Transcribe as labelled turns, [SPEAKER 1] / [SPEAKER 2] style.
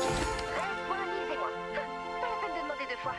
[SPEAKER 1] Reste.lisez-moi. Pas la peine de demander deux fois.